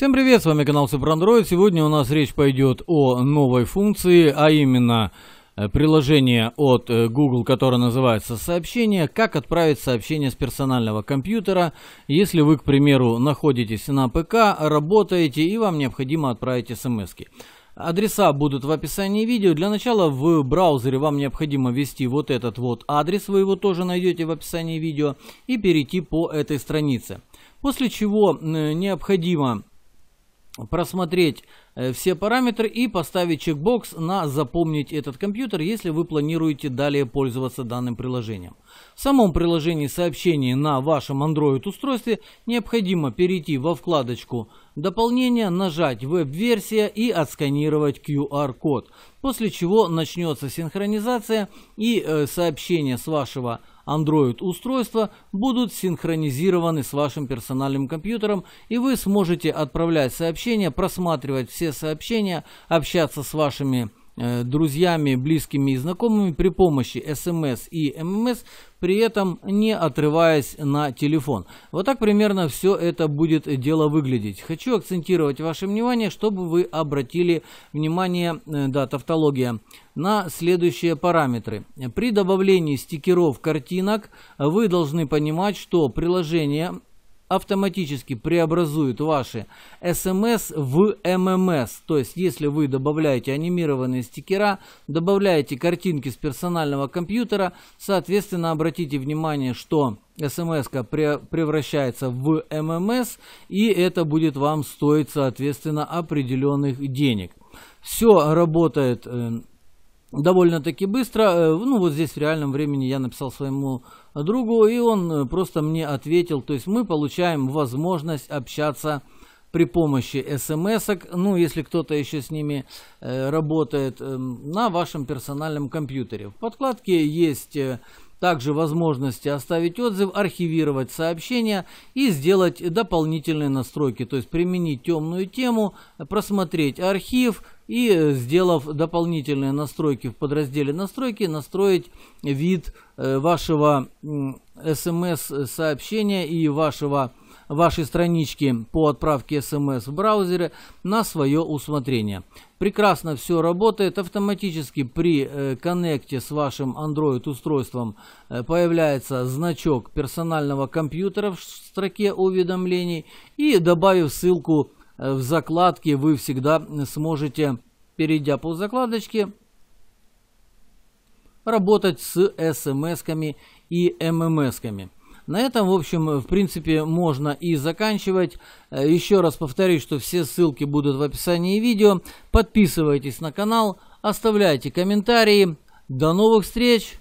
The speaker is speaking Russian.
Всем привет, с вами канал Super Android. Сегодня у нас речь пойдет о новой функции, а именно э, приложение от э, Google, которое называется «Сообщение». Как отправить сообщение с персонального компьютера, если вы, к примеру, находитесь на ПК, работаете и вам необходимо отправить смс -ки. Адреса будут в описании видео. Для начала в браузере вам необходимо ввести вот этот вот адрес, вы его тоже найдете в описании видео, и перейти по этой странице. После чего э, необходимо просмотреть э, все параметры и поставить чекбокс на запомнить этот компьютер, если вы планируете далее пользоваться данным приложением. В самом приложении сообщений на вашем Android устройстве необходимо перейти во вкладочку дополнения, нажать веб-версия и отсканировать QR-код, после чего начнется синхронизация и э, сообщение с вашего Android устройства будут синхронизированы с вашим персональным компьютером, и вы сможете отправлять сообщения, просматривать все сообщения, общаться с вашими друзьями, близкими и знакомыми при помощи смс и ммс, при этом не отрываясь на телефон. Вот так примерно все это будет дело выглядеть. Хочу акцентировать ваше внимание, чтобы вы обратили внимание, э, да, тавтология, на следующие параметры. При добавлении стикеров картинок вы должны понимать, что приложение автоматически преобразует ваши SMS в MMS. То есть, если вы добавляете анимированные стикера, добавляете картинки с персонального компьютера, соответственно, обратите внимание, что смс превращается в MMS, и это будет вам стоить, соответственно, определенных денег. Все работает э, довольно-таки быстро. Э, ну, вот здесь в реальном времени я написал своему другу, и он э, просто мне ответил. То есть мы получаем возможность общаться при помощи смс ну, если кто-то еще с ними э, работает, э, на вашем персональном компьютере. В подкладке есть также возможности оставить отзыв, архивировать сообщения и сделать дополнительные настройки, то есть применить темную тему, просмотреть архив и, э, сделав дополнительные настройки в подразделе настройки, настроить вид э, вашего смс-сообщения и вашего вашей странички по отправке смс в браузере на свое усмотрение. Прекрасно все работает. Автоматически при э, коннекте с вашим Android устройством э, появляется значок персонального компьютера в строке уведомлений. И добавив ссылку э, в закладке, вы всегда сможете, перейдя по закладочке, работать с смс-ками и ммс-ками. На этом, в общем, в принципе, можно и заканчивать. Э, еще раз повторюсь, что все ссылки будут в описании видео. Подписывайтесь на канал, оставляйте комментарии. До новых встреч!